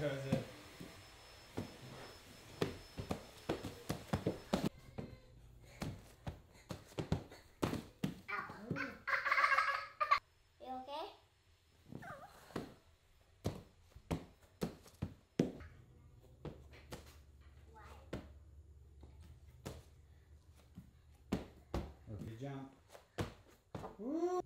goes it. Okay? Jump. Woo!